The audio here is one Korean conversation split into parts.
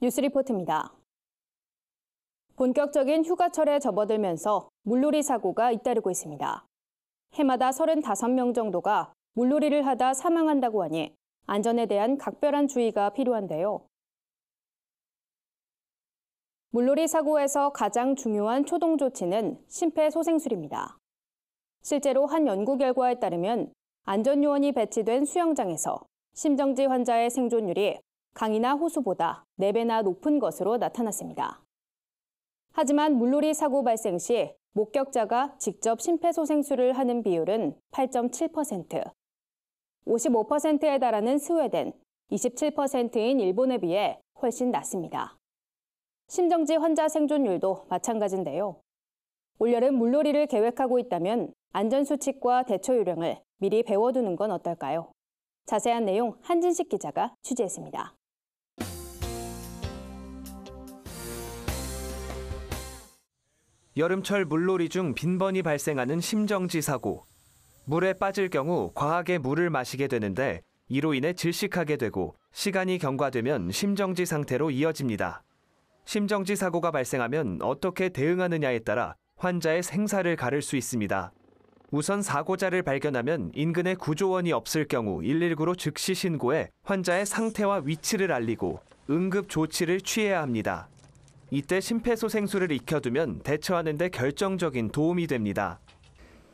뉴스 리포트입니다. 본격적인 휴가철에 접어들면서 물놀이 사고가 잇따르고 있습니다. 해마다 35명 정도가 물놀이를 하다 사망한다고 하니 안전에 대한 각별한 주의가 필요한데요. 물놀이 사고에서 가장 중요한 초동 조치는 심폐소생술입니다. 실제로 한 연구 결과에 따르면 안전요원이 배치된 수영장에서 심정지 환자의 생존율이 강이나 호수보다 4배나 높은 것으로 나타났습니다. 하지만 물놀이 사고 발생 시 목격자가 직접 심폐소생술을 하는 비율은 8.7%, 55%에 달하는 스웨덴, 27%인 일본에 비해 훨씬 낮습니다. 심정지 환자 생존율도 마찬가지인데요. 올여름 물놀이를 계획하고 있다면 안전수칙과 대처 요령을 미리 배워두는 건 어떨까요? 자세한 내용 한진식 기자가 취재했습니다. 여름철 물놀이 중 빈번히 발생하는 심정지 사고. 물에 빠질 경우 과하게 물을 마시게 되는데 이로 인해 질식하게 되고 시간이 경과되면 심정지 상태로 이어집니다. 심정지 사고가 발생하면 어떻게 대응하느냐에 따라 환자의 생사를 가를 수 있습니다. 우선 사고자를 발견하면 인근에 구조원이 없을 경우 119로 즉시 신고해 환자의 상태와 위치를 알리고 응급 조치를 취해야 합니다. 이때 심폐소생술을 익혀두면 대처하는 데 결정적인 도움이 됩니다.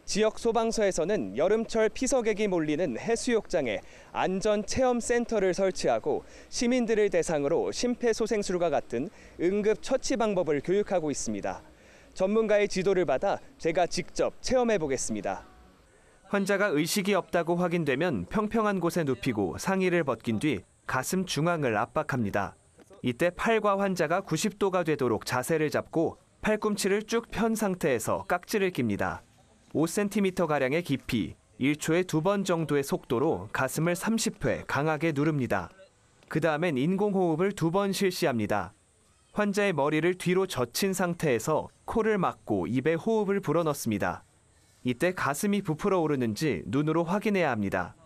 지역 소방서에서는 여름철 피서객이 몰리는 해수욕장에 안전 체험 센터를 설치하고 시민들을 대상으로 심폐소생술과 같은 응급 처치 방법을 교육하고 있습니다. 전문가의 지도를 받아 제가 직접 체험해 보겠습니다. 환자가 의식이 없다고 확인되면 평평한 곳에 눕히고 상의를 벗긴 뒤 가슴 중앙을 압박합니다. 이때 팔과 환자가 90도가 되도록 자세를 잡고 팔꿈치를 쭉 편 상태에서 깍지를 낍니다. 5cm가량의 깊이, 1초에 두 번 정도의 속도로 가슴을 30회 강하게 누릅니다. 그 다음엔 인공호흡을 두 번 실시합니다. 환자의 머리를 뒤로 젖힌 상태에서 코를 막고 입에 호흡을 불어넣습니다. 이때 가슴이 부풀어 오르는지 눈으로 확인해야 합니다.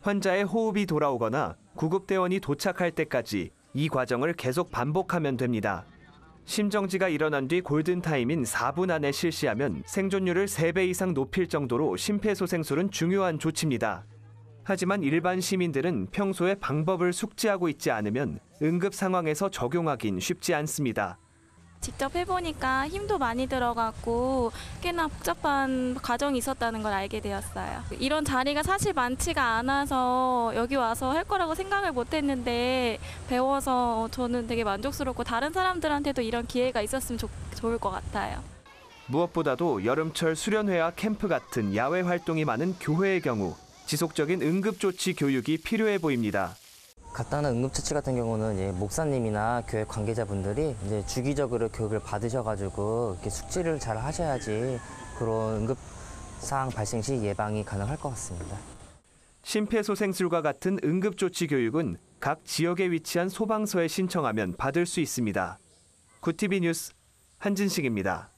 환자의 호흡이 돌아오거나 구급대원이 도착할 때까지 이 과정을 계속 반복하면 됩니다. 심정지가 일어난 뒤 골든타임인 4분 안에 실시하면 생존율을 3배 이상 높일 정도로 심폐소생술은 중요한 조치입니다. 하지만 일반 시민들은 평소에 방법을 숙지하고 있지 않으면 응급 상황에서 적용하긴 쉽지 않습니다. 직접 해보니까 힘도 많이 들어갔고 꽤나 복잡한 과정이 있었다는 걸 알게 되었어요. 이런 자리가 사실 많지가 않아서 여기 와서 할 거라고 생각을 못 했는데 배워서 저는 되게 만족스럽고 다른 사람들한테도 이런 기회가 있었으면 좋, 좋을 것 같아요. 무엇보다도 여름철 수련회와 캠프 같은 야외 활동이 많은 교회의 경우 지속적인 응급조치 교육이 필요해 보입니다. 간단한 응급처치 같은 경우는 이제 목사님이나 교회 관계자분들이 이제 주기적으로 교육을 받으셔가지고 이렇게 숙지를 잘 하셔야지 그런 응급 사항 발생 시 예방이 가능할 것 같습니다. 심폐소생술과 같은 응급조치 교육은 각 지역에 위치한 소방서에 신청하면 받을 수 있습니다. 구티비 뉴스 한진식입니다.